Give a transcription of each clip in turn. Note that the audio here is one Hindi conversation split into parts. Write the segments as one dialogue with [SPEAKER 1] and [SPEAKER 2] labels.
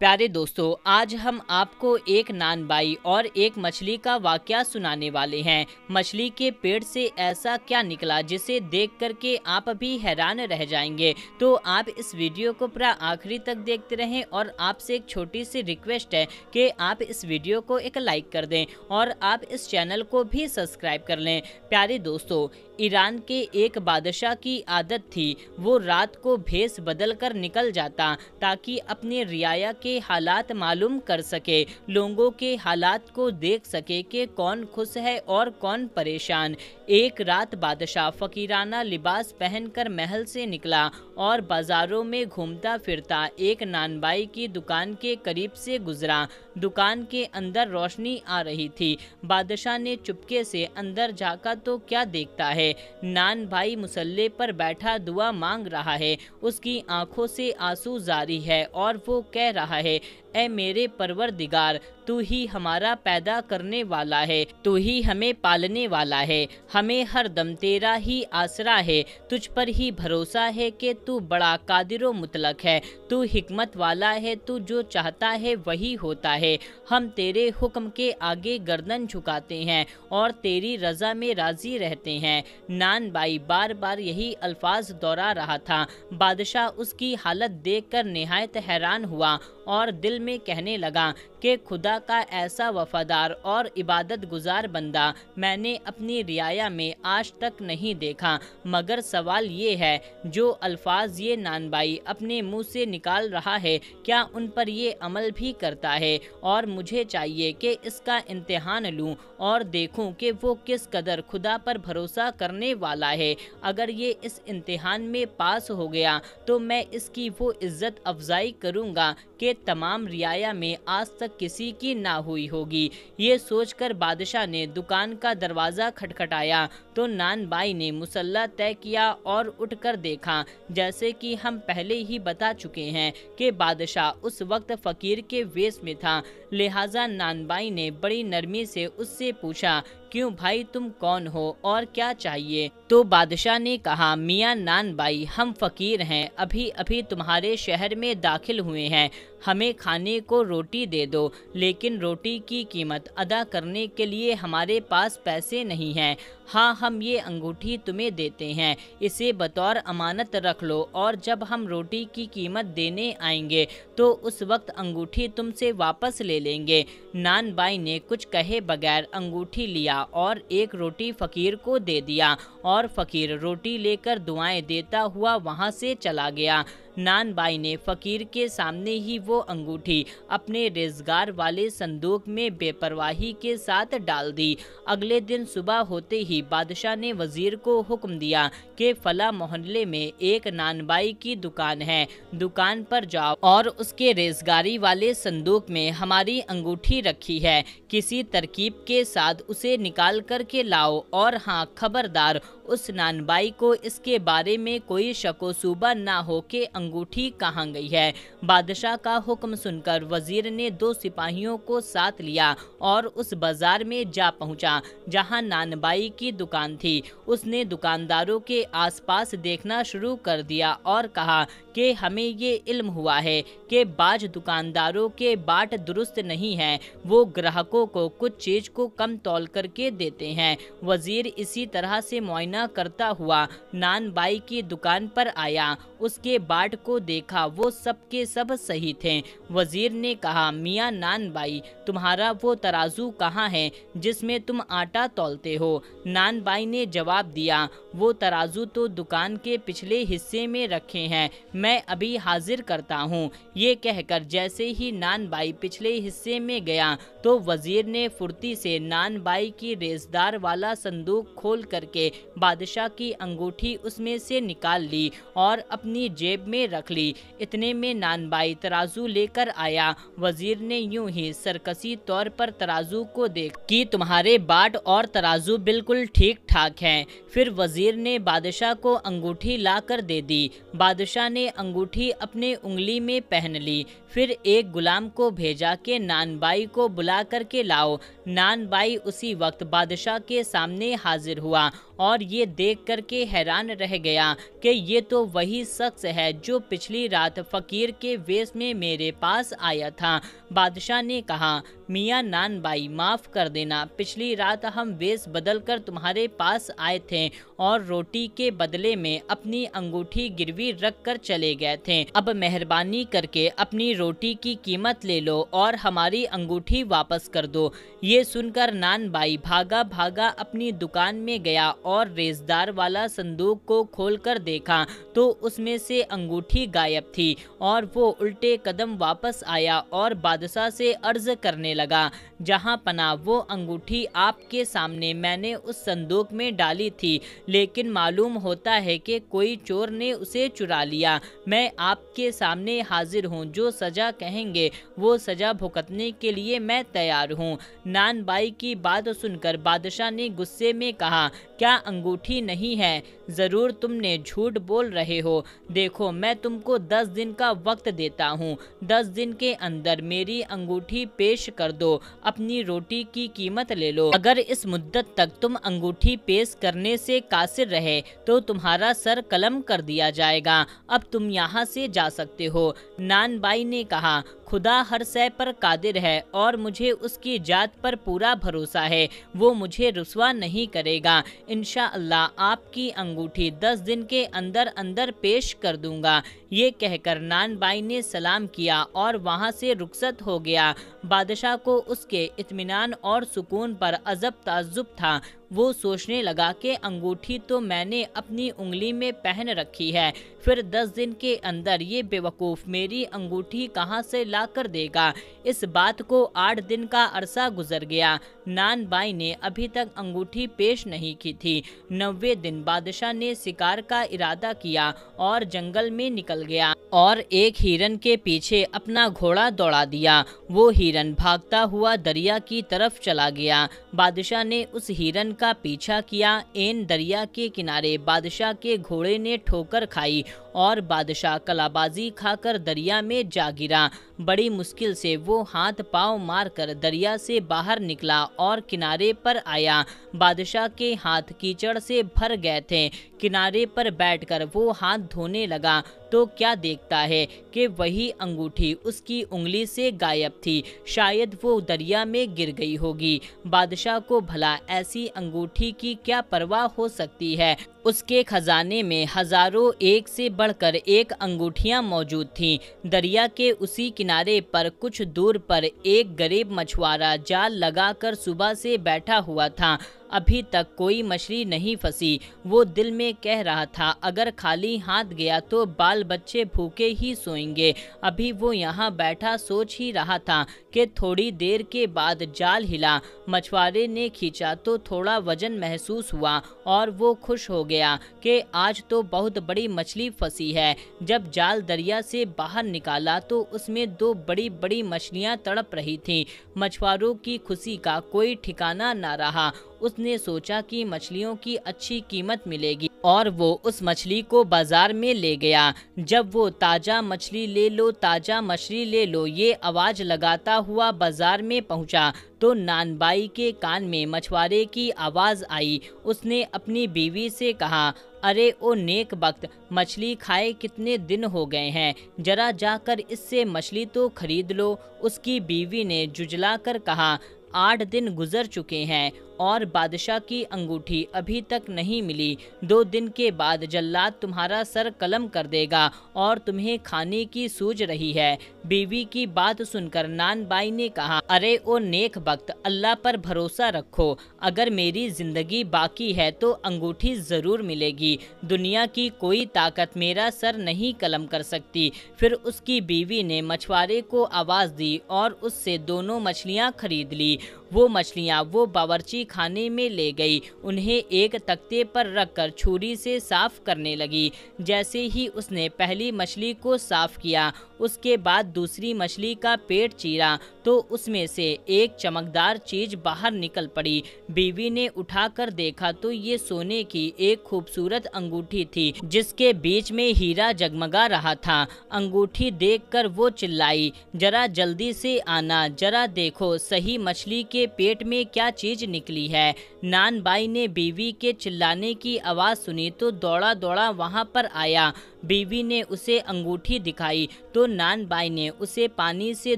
[SPEAKER 1] प्यारे दोस्तों, आज हम आपको एक नानबाई और एक मछली का वाक्य सुनाने वाले हैं। मछली के पेट से ऐसा क्या निकला जिसे देख करके आप भी हैरान रह जाएँगे? तो आप इस वीडियो को पूरा आखिरी तक देखते रहें और आपसे एक छोटी सी रिक्वेस्ट है कि आप इस वीडियो को एक लाइक कर दें और आप इस चैनल को भी सब्सक्राइब कर लें। प्यारे दोस्तों ईरान के एक बादशाह की आदत थी। वो रात को भेस बदल कर निकल जाता, ताकि अपने रियाया के हालात मालूम कर सके, लोगों के हालात को देख सके कि कौन खुश है और कौन परेशान। एक रात बादशाह फकीराना लिबास पहनकर महल से निकला और बाजारों में घूमता फिरता एक नानबाई की दुकान के करीब से गुजरा। दुकान के अंदर रोशनी आ रही थी। बादशाह ने चुपके से अंदर जाकर तो क्या देखता है? नान भाई मुसल्ले पर बैठा दुआ मांग रहा है। उसकी आँखों से आँसू जारी है और वो कह रहा है ए मेरे परवर दिगार तू ही हमारा पैदा करने वाला है, तू ही हमें पालने वाला है, हमें हर दम तेरा ही आसरा है, तुझ पर ही भरोसा है कि तू बड़ा कादिर मुतलक है, तू हिकमत वाला है, तू जो चाहता है वही होता है, हम तेरे हुक्म के आगे गर्दन झुकाते हैं और तेरी रजा में राज़ी रहते हैं, नान बाई बार बार यही अल्फाज दोहरा रहा था, बादशाह उसकी हालत देखकर निहायत हैरान हुआ और दिल में कहने लगा कि खुदा का ऐसा वफादार और इबादत गुजार बंदा मैंने अपनी रियाया में आज तक नहीं देखा। मगर सवाल ये है, जो अल्फाज ये नानबाई अपने मुँह से निकाल रहा है, क्या उन पर ये अमल भी करता है? और मुझे चाहिए कि इसका इम्तहान लूँ और देखूँ कि वो किस कदर खुदा पर भरोसा करने वाला है। अगर ये इस इम्तहान में पास हो गया तो मैं इसकी वो इज़्ज़त अफजाई करूँगा कि तमाम रियाया में आज तक किसी की ना हुई होगी। ये सोचकर बादशाह ने दुकान का दरवाज़ा खटखटाया। तो नान बाई ने मुसल्ला तय किया और उठकर देखा, जैसे कि हम पहले ही बता चुके हैं कि बादशाह उस वक्त फ़कीर के वेश में था। लिहाजा नानबाई ने बड़ी नरमी से उससे पूछा क्यों भाई तुम कौन हो और क्या चाहिए? तो बादशाह ने कहा, मियाँ नान बाई हम फकीर हैं। अभी अभी तुम्हारे शहर में दाखिल हुए हैं। हमें खाने को रोटी दे दो, लेकिन रोटी की कीमत अदा करने के लिए हमारे पास पैसे नहीं हैं। हाँ हम ये अंगूठी तुम्हें देते हैं। इसे बतौर अमानत रख लो और जब हम रोटी की कीमत देने आएँगे तो उस वक्त अंगूठी तुमसे वापस ले लेंगे। नान बाई ने कुछ कहे बगैर अंगूठी लिया और एक रोटी फ़कीर को दे दिया और फ़कीर रोटी लेकर दुआएँ देता हुआ वहाँ से चला गया। नान बाई ने फ़कीर के सामने ही वो अंगूठी अपने रेजगार वाले संदूक में बेपरवाही के साथ डाल दी। अगले दिन सुबह होते ही बादशाह ने वज़ीर को हुक्म दिया कि फला मोहल्ले में एक नानबाई की दुकान है। दुकान पर जाओ और उसके रेजगारी वाले संदूक में हमारी अंगूठी रखी है। किसी तरकीब के साथ उसे निकाल करके लाओ और हाँ खबरदार उस नानबाई को इसके बारे में कोई शको सूबा ना हो के अंगूठी कहाँ गई है। बादशाह का हुक्म सुनकर वज़ीर ने दो सिपाहियों को साथ लिया और उस बाज़ार में जा पहुँचा, जहाँ नानबाई की दुकान थी। उसने दुकानदारों के आसपास देखना शुरू कर दिया और कहा कि हमें ये इल्म हुआ है कि बाज दुकानदारों के बाट दुरुस्त नहीं है। वो ग्राहकों को कुछ चीज़ को कम तौल करके देते हैं। वज़ीर इसी तरह से मुआयना करता हुआ नान बाई की दुकान पर आया। उसके बाट को देखा, वो सब के सब सही थे। वज़ीर ने कहा, मियाँ नान बाई, तुम्हारा वो तराजू कहाँ है जिसमें तुम आटा तोलते हो? नान बाई ने जवाब दिया, वो तराजू तो दुकान के पिछले हिस्से में रखे हैं। मैं अभी हाजिर करता हूँ। ये कहकर जैसे ही नान बाई पिछले हिस्से में गया तो वज़ीर ने फुर्ती से नान बाई की रेसदार वाला संदूक खोल करके बादशाह की अंगूठी उसमें से निकाल ली और अपनी जेब में रख ली। इतने में नान बाई तराजू लेकर आया। वज़ीर ने यूँ ही सरकसी तौर पर तराजू को देख कि तुम्हारे बाट और तराजू बिल्कुल ठीक ठाक हैं। फिर वज़ीर ने बादशाह को अंगूठी ला कर दे दी। बादशाह ने अंगूठी अपने उंगली में पहन ली। फिर एक गुलाम को भेजा के नानबाई को बुला करके लाओ। नानबाई उसी वक्त बादशाह के सामने हाजिर हुआ और ये देख कर के हैरान रह गया कि ये तो वही शख्स है जो पिछली रात फकीर के वेश में मेरे पास आया था। बादशाह ने कहा, मियाँ नान बाई माफ़ कर देना। पिछली रात हम वेश बदल कर तुम्हारे पास आए थे और रोटी के बदले में अपनी अंगूठी गिरवी रख कर चले गए थे। अब मेहरबानी करके अपनी रोटी की कीमत ले लो और हमारी अंगूठी वापस कर दो। ये सुनकर नान बाई भागा भागा अपनी दुकान में गया और रेजदार वाला संदूक को खोलकर देखा तो उसमें से अंगूठी गायब थी और वो उल्टे कदम वापस आया और बादशाह से अर्ज़ करने लगा, जहाँ पना, वो अंगूठी आपके सामने मैंने उस संदूक में डाली थी, लेकिन मालूम होता है कि कोई चोर ने उसे चुरा लिया। मैं आपके सामने हाजिर हूँ, जो सजा कहेंगे, वो सजा भुगतने के लिए मैं तैयार हूँ। नान बाई की बात सुनकर बादशाह ने गुस्से में कहा, क्या अंगूठी नहीं है? ज़रूर तुमने झूठ बोल रहे हो। देखो, मैं तुमको दस दिन का वक्त देता हूँ। दस दिन के अंदर मेरी अंगूठी पेश कर दो। अपनी रोटी की कीमत ले लो। अगर इस मुद्दत तक तुम अंगूठी पेश करने से कासिर रहे तो तुम्हारा सर कलम कर दिया जाएगा। अब तुम यहाँ से जा सकते हो। नान बाई ने कहा, खुदा हर सह पर कादिर है और मुझे उसकी जात पर पूरा भरोसा है। वो मुझे रुसवा नहीं करेगा। इनशा अल्लाह आपकी अंगूठी दस दिन के अंदर अंदर पेश कर दूँगा। ये कहकर नान बाई ने सलाम किया और वहाँ से रुखसत हो गया। बादशाह को उसके इतमान और सुकून पर अजब ताजुब था। वो सोचने लगा कि अंगूठी तो मैंने अपनी उंगली में पहन रखी है, फिर दस दिन के अंदर ये बेवकूफ़ मेरी अंगूठी कहाँ से ला कर देगा? इस बात को आठ दिन का अरसा गुजर गया। नान बाई ने अभी तक अंगूठी पेश नहीं की थी। नब्बे दिन बादशाह ने शिकार का इरादा किया और जंगल में निकल गया और एक हिरन के पीछे अपना घोड़ा दौड़ा दिया। वो हिरन भागता हुआ दरिया की तरफ़ चला गया। बादशाह ने उस हिरन का पीछा किया। एन दरिया के किनारे बादशाह के घोड़े ने ठोकर खाई और बादशाह कलाबाजी खाकर दरिया में जा गिरा। बड़ी मुश्किल से वो हाथ पाँव मारकर दरिया से बाहर निकला और किनारे पर आया। बादशाह के हाथ कीचड़ से भर गए थे। किनारे पर बैठकर वो हाथ धोने लगा। तो क्या देखता है कि वही अंगूठी उसकी उंगली से गायब थी। शायद वो दरिया में गिर गई होगी। बादशाह को भला ऐसी अंगूठी की क्या परवाह हो सकती है? उसके खजाने में हज़ारों एक से बढ़कर एक अंगूठियाँ मौजूद थीं। दरिया के उसी किनारे पर कुछ दूर पर एक गरीब मछुआरा जाल लगाकर सुबह से बैठा हुआ था। अभी तक कोई मछली नहीं फंसी। वो दिल में कह रहा था, अगर खाली हाथ गया तो बाल बच्चे भूखे ही सोएँगे। अभी वो यहाँ बैठा सोच ही रहा था कि थोड़ी देर के बाद जाल हिला। मछुआरे ने खींचा तो थोड़ा वज़न महसूस हुआ और वो खुश हो गया। कि आज तो बहुत बड़ी मछली फंसी है। जब जाल दरिया से बाहर निकाला तो उसमें दो बड़ी बड़ी मछलियाँ तड़प रही थीं। मछुआरों की खुशी का कोई ठिकाना ना रहा। उसने सोचा कि मछलियों की अच्छी कीमत मिलेगी। और वो उस मछली को बाज़ार में ले गया। जब वो ताज़ा मछली ले लो, ताज़ा मछली ले लो, ये आवाज़ लगाता हुआ बाज़ार में पहुँचा तो नानबाई के कान में मछुआरे की आवाज़ आई। उसने अपनी बीवी से कहा, अरे ओ नेक वक्त, मछली खाए कितने दिन हो गए हैं। जरा जाकर इससे मछली तो खरीद लो। उसकी बीवी ने जुजला कर कहा, आठ दिन गुजर चुके हैं। और बादशाह की अंगूठी अभी तक नहीं मिली। दो दिन के बाद जल्लाद तुम्हारा सर कलम कर देगा और तुम्हें खाने की सूझ रही है। बीवी की बात सुनकर नान बाई ने कहा, अरे ओ नेक वक्त अल्लाह पर भरोसा रखो। अगर मेरी ज़िंदगी बाकी है तो अंगूठी ज़रूर मिलेगी। दुनिया की कोई ताकत मेरा सर नहीं कलम कर सकती। फिर उसकी बीवी ने मछुआरे को आवाज़ दी और उससे दोनों मछलियाँ खरीद ली। वो मछलियाँ, वो बावर्ची खाने में ले गई। उन्हें एक तख्ते पर रखकर छुरी से साफ़ करने लगी। जैसे ही उसने पहली मछली को साफ़ किया, उसके बाद दूसरी मछली का पेट चीरा। तो उसमें से एक चमकदार चीज़ बाहर निकल पड़ी। बीवी ने उठाकर देखा तो ये सोने की एक खूबसूरत अंगूठी थी, जिसके बीच में हीरा जगमगा रहा था। अंगूठी देखकर वो चिल्लाई, जरा जल्दी से आना, जरा देखो सही मछली के पेट में क्या चीज़ निकली है। नान बाई ने बीवी के चिल्लाने की आवाज़ सुनी तो दौड़ा दौड़ा वहाँ पर आया। बीवी ने उसे अंगूठी दिखाई तो नान बाई ने उसे पानी से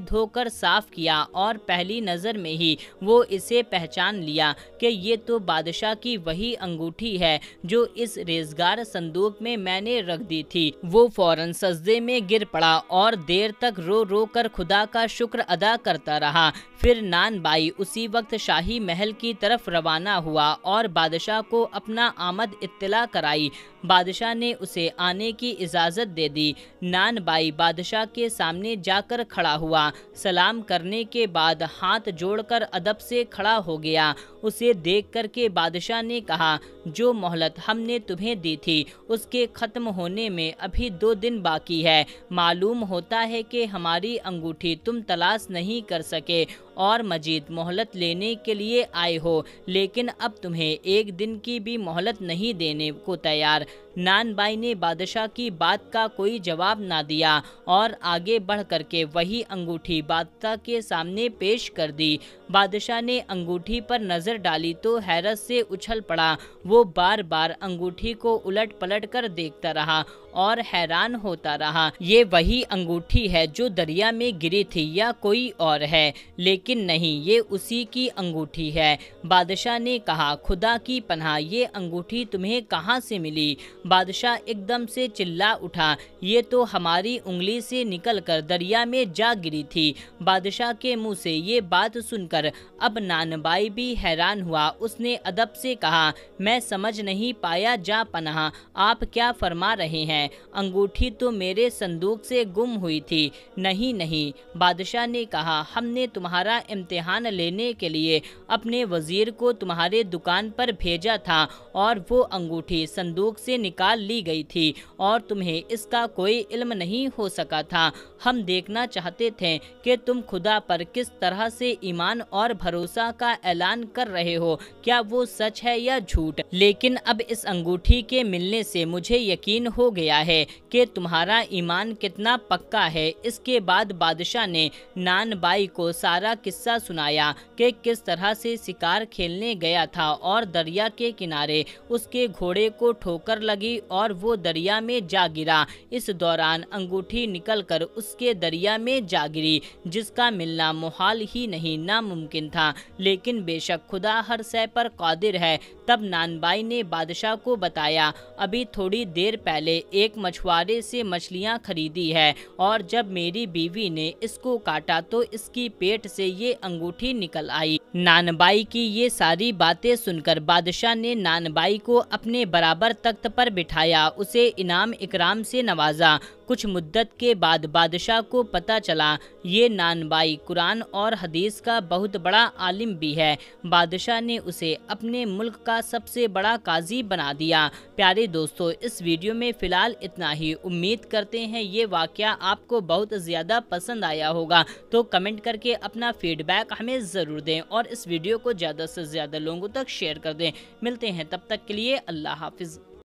[SPEAKER 1] धोकर साफ़ किया और पहली नज़र में ही वो इसे पहचान लिया कि ये तो बादशाह की वही अंगूठी है जो इस रेजगार संदूक में मैंने रख दी थी। वो फ़ौरन सजदे में गिर पड़ा और देर तक रो रो कर खुदा का शुक्र अदा करता रहा। फिर नान बाई उसी वक्त शाही महल की तरफ़ रवाना हुआ और बादशाह को अपना आमद इत्तला कराई। बादशाह ने उसे आने की इजाज़त दे दी। नान बाई बादशाह के सामने जाकर खड़ा हुआ। सलाम करने के बाद हाथ जोड़कर अदब से खड़ा हो गया। उसे देख कर के बादशाह ने कहा, जो मोहलत हमने तुम्हें दी थी, उसके ख़त्म होने में अभी दो दिन बाकी है। मालूम होता है कि हमारी अंगूठी तुम तलाश नहीं कर सके और मजीद मोहलत लेने के लिए आए हो, लेकिन अब तुम्हें एक दिन की भी मोहलत नहीं देने को तैयार। नान बाई ने बादशाह की बात का कोई जवाब ना दिया और आगे बढ़ करके वही अंगूठी बादशाह के सामने पेश कर दी। बादशाह ने अंगूठी पर नज़र डाली तो हैरत से उछल पड़ा। वो बार बार अंगूठी को उलट पलट कर देखता रहा और हैरान होता रहा। ये वही अंगूठी है जो दरिया में गिरी थी या कोई और है। लेकिन नहीं, ये उसी की अंगूठी है। बादशाह ने कहा, खुदा की पनाह, ये अंगूठी तुम्हें कहाँ से मिली? बादशाह एकदम से चिल्ला उठा, ये तो हमारी उंगली से निकलकर दरिया में जा गिरी थी। बादशाह के मुँह से ये बात सुनकर अब नानबाई भी हैरान हुआ। उसने अदब से कहा, मैं समझ नहीं पाया जा पनाह, आप क्या फरमा रहे हैं? अंगूठी तो मेरे संदूक से गुम हुई थी। नहीं नहीं, बादशाह ने कहा, हमने तुम्हारा इम्तिहान लेने के लिए अपने वज़ीर को तुम्हारे दुकान पर भेजा था और वो अंगूठी संदूक से निकाल ली गई थी और तुम्हें इसका कोई इल्म नहीं हो सका था। हम देखना चाहते थे कि तुम खुदा पर किस तरह से ईमान और भरोसा का ऐलान कर रहे हो। क्या वो सच है या झूठ? लेकिन अब इस अंगूठी के मिलने से मुझे यकीन हो गया है कि तुम्हारा ईमान कितना पक्का है। इसके बाद बादशाह ने नान बाई को सारा किस्सा सुनाया कि किस तरह से शिकार खेलने गया था और दरिया के किनारे उसके घोड़े को ठोकर लगी लगी और वो दरिया में जा गिरा। इस दौरान अंगूठी निकलकर उसके दरिया में जा गिरी, जिसका मिलना मुहाल ही नहीं, नामुमकिन था। लेकिन बेशक खुदा हर सह पर कादिर है, तब नानबाई ने बादशाह को बताया, अभी थोड़ी देर पहले एक मछुआरे से मछलियाँ खरीदी है और जब मेरी बीवी ने इसको काटा तो इसकी पेट से ये अंगूठी निकल आई। नानबाई की ये सारी बातें सुनकर बादशाह ने नानबाई को अपने बराबर तख्त पर बिठाया, उसे इनाम इकराम से नवाजा। कुछ मुद्दत के बाद बादशाह को पता चला, ये नानबाई कुरान और हदीस का बहुत बड़ा आलिम भी है। बादशाह ने उसे अपने मुल्क का सबसे बड़ा काजी बना दिया। प्यारे दोस्तों, इस वीडियो में फ़िलहाल इतना ही। उम्मीद करते हैं ये वाक़ आपको बहुत ज़्यादा पसंद आया होगा। तो कमेंट करके अपना फीडबैक हमें ज़रूर दें और इस वीडियो को ज़्यादा से ज़्यादा लोगों तक शेयर कर दें। मिलते हैं तब तक के लिए अल्लाह हाफिज़।